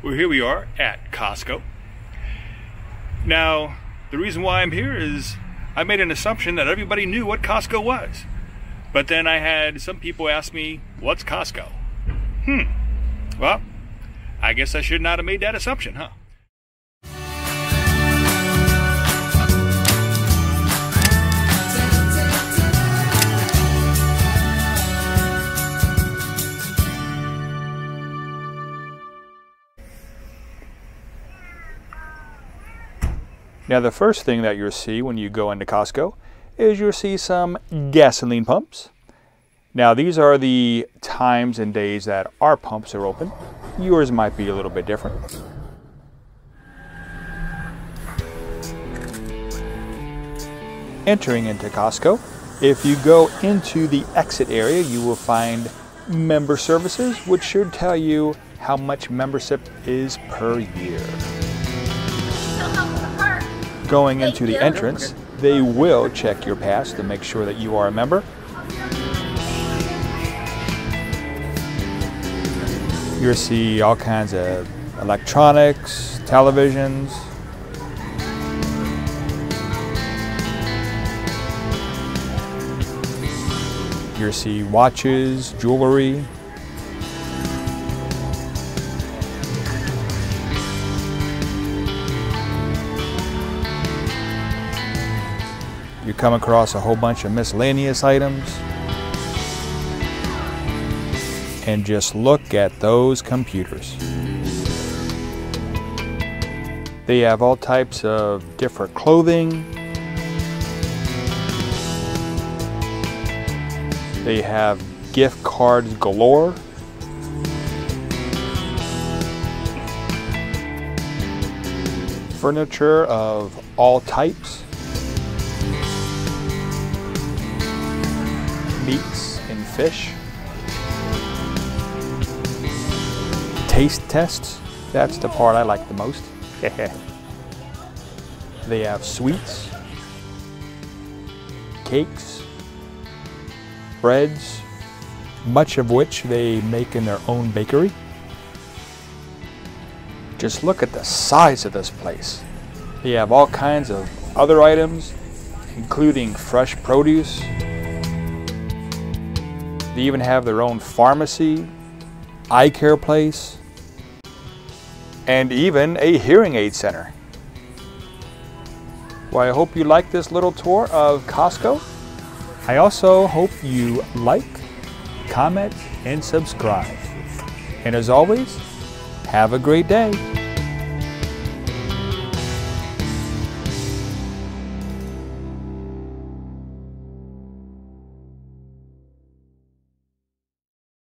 Well, here we are at Costco. Now, the reason why I'm here is I made an assumption that everybody knew what Costco was. But then I had some people ask me, What's Costco? Hmm. Well, I guess I should not have made that assumption, huh? Now the first thing that you'll see when you go into Costco is you'll see some gasoline pumps. Now these are the times and days that our pumps are open. Yours might be a little bit different. Entering into Costco, if you go into the exit area, you will find member services, which should tell you how much membership is per year going into the entrance, they will check your pass to make sure that you are a member. You'll see all kinds of electronics, televisions. You'll see watches, jewelry, you come across a whole bunch of miscellaneous items. And just look at those computers. They have all types of different clothing. They have gift cards galore. Furniture of all types. Meats and fish. Taste tests, that's the part I like the most. they have sweets, cakes, breads, much of which they make in their own bakery. Just look at the size of this place. They have all kinds of other items, including fresh produce, they even have their own pharmacy, eye care place, and even a hearing aid center. Well, I hope you like this little tour of Costco. I also hope you like, comment, and subscribe. And as always, have a great day.